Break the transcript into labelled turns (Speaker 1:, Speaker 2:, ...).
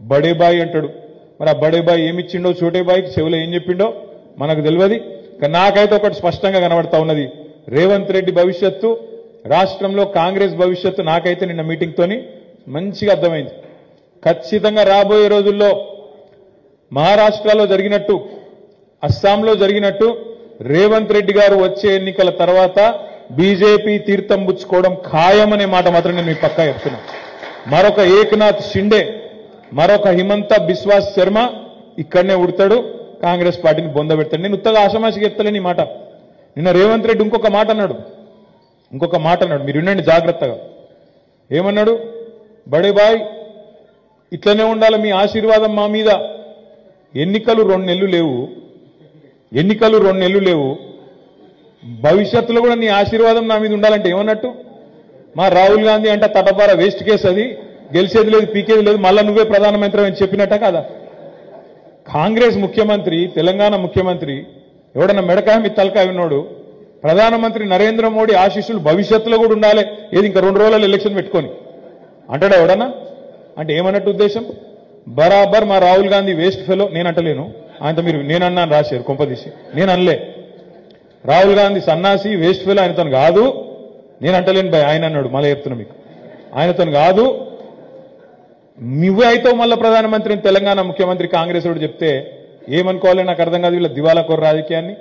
Speaker 1: బడేబాయి అంటాడు. మరి ఆ బడేబాయి ఏమిచ్చిండో చోటేబాయికి చెవులో ఏం చెప్పిండో మనకు తెలియదు. నాకైతే ఒకటి స్పష్టంగా కనబడతా ఉన్నది. రేవంత్ రెడ్డి భవిష్యత్తు రాష్ట్రంలో కాంగ్రెస్ భవిష్యత్తు నాకైతే నిన్న మీటింగ్తోని మంచిగా అర్థమైంది. ఖచ్చితంగా రాబోయే రోజుల్లో మహారాష్ట్రలో జరిగినట్టు అస్సాంలో జరిగినట్టు రేవంత్ రెడ్డి గారు వచ్చే ఎన్నికల తర్వాత బీజేపీ తీర్థం పుచ్చుకోవడం ఖాయమనే మాట మాత్రం నేను మీ పక్కా చెప్తున్నా. మరొక ఏకనాథ్ షిండే మరొక హిమంత బిశ్వాస్ శర్మ ఇక్కడనే ఉడతాడు. కాంగ్రెస్ పార్టీని బొంద పెడతాడు. నేను ఉత్తగా ఆషమాషికి ఎత్తలేని మాట. నిన్న రేవంత్ రెడ్డి ఇంకొక మాట అన్నాడు. ఇంకొక మాట అన్నాడు. మీరు వినండి జాగ్రత్తగా. ఏమన్నాడు? బడే బాయ్ ఇట్లనే ఉండాలి మీ ఆశీర్వాదం మా మీద. ఎన్నికలు రెండు నెలలు లేవు. ఎన్నికలు రెండు నెలలు లేవు. భవిష్యత్తులో కూడా నీ ఆశీర్వాదం నా మీద ఉండాలంటే ఏమన్నట్టు? మా రాహుల్ గాంధీ అంటే తటపార వేస్ట్ కేసు అది. గెలిచేది లేదు పీకేది లేదు మళ్ళా నువ్వే ప్రధానమంత్రి అని చెప్పినట్ట కదా. కాంగ్రెస్ ముఖ్యమంత్రి తెలంగాణ ముఖ్యమంత్రి ఎవడన్నా మెడకాయ మీ తలకాయ విన్నాడు ప్రధానమంత్రి నరేంద్ర మోడీ ఆశీస్సులు భవిష్యత్తులో కూడా ఉండాలి. ఏది ఇంకా రెండు రోజులలో ఎలక్షన్ పెట్టుకొని. అంటాడా ఎవడన్నా? అంటే ఏమన్నట్టు ఉద్దేశం? బరాబర్ మా రాహుల్ గాంధీ వేస్ట్ ఫెలో నేను అంటలేను. ఆయనతో మీరు నేనన్నాను రాశారు కొంపదీసి నేను అనలే. రాహుల్ గాంధీ సన్నాసి వేస్ట్ ఫెలో ఆయనతో కాదు. నేను అంటలేను భయ్ ఆయన అన్నాడు. మళ్ళీ చెప్తున్నా మీకు. ఆయనతో కాదు. నువ్వే అయితే మళ్ళీ ప్రధానమంత్రిని తెలంగాణ ముఖ్యమంత్రి కాంగ్రెస్ వాడు చెప్తే ఏమనుకోవాలి? నాకు అర్థం కాదు. వీళ్ళ దివాలా కోర రాజకీయాన్ని.